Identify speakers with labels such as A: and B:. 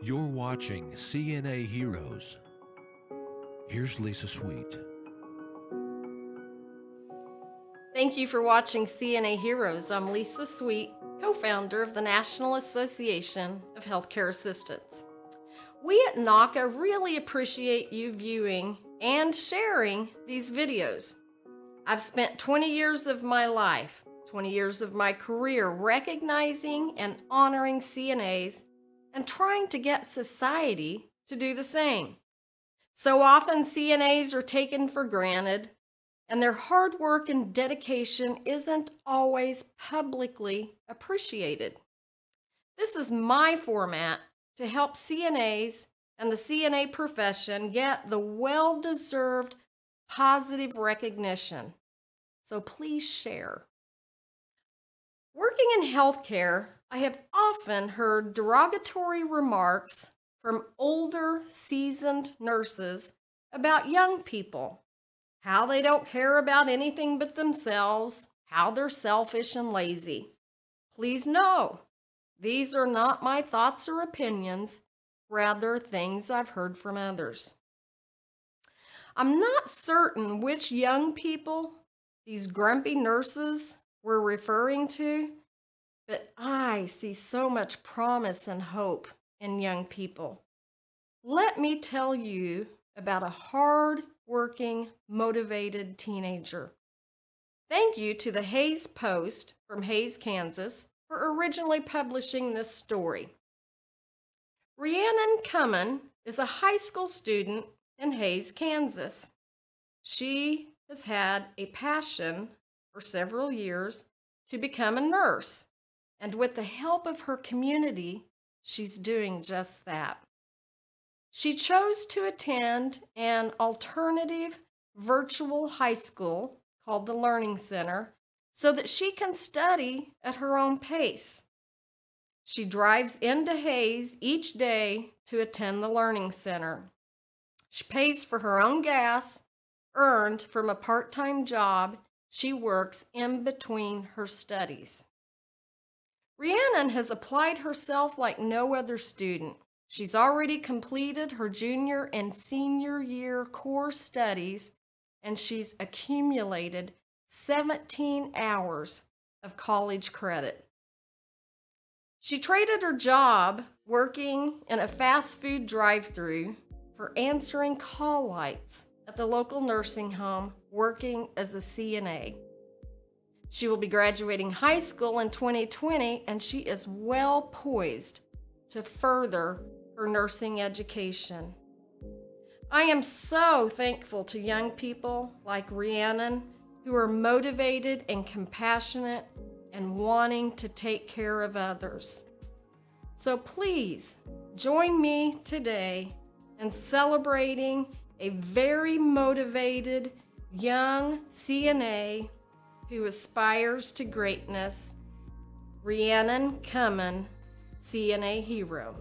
A: You're watching CNA Heroes. Here's Lisa Sweet.
B: Thank you for watching CNA Heroes. I'm Lisa Sweet, co founder of the National Association of Healthcare Assistants. We at NAHCA really appreciate you viewing and sharing these videos. I've spent 20 years of my life, 20 years of my career recognizing and honoring CNAs and trying to get society to do the same. So often, CNAs are taken for granted, and their hard work and dedication isn't always publicly appreciated. This is my format to help CNAs and the CNA profession get the well deserved positive recognition. So please share. Working in healthcare, I have often heard derogatory remarks from older, seasoned nurses about young people, how they don't care about anything but themselves, how they're selfish and lazy. Please know, these are not my thoughts or opinions, rather, things I've heard from others. I'm not certain which young people these grumpy nurses were referring to, but I see so much promise and hope in young people. Let me tell you about a hard working, motivated teenager. Thank you to the Hays Post from Hays, Kansas, for originally publishing this story. Rhiannon Cummin is a high school student in Hays, Kansas. She has had a passion for several years to become a nurse, and with the help of her community, she's doing just that. She chose to attend an alternative virtual high school called the Learning Center so that she can study at her own pace. She drives into Hays each day to attend the Learning Center. She pays for her own gas earned from a part time job she works in between her studies. Rhiannon has applied herself like no other student. She's already completed her junior and senior year core studies, and she's accumulated 17 hours of college credit. She traded her job working in a fast food drive through for answering call lights at the local nursing home working as a CNA. She will be graduating high school in 2020 and she is well poised to further her nursing education. I am so thankful to young people like Rhiannon who are motivated and compassionate and wanting to take care of others. So please join me today in celebrating a very motivated young CNA who aspires to greatness, Rhiannon Cummin, CNA Hero.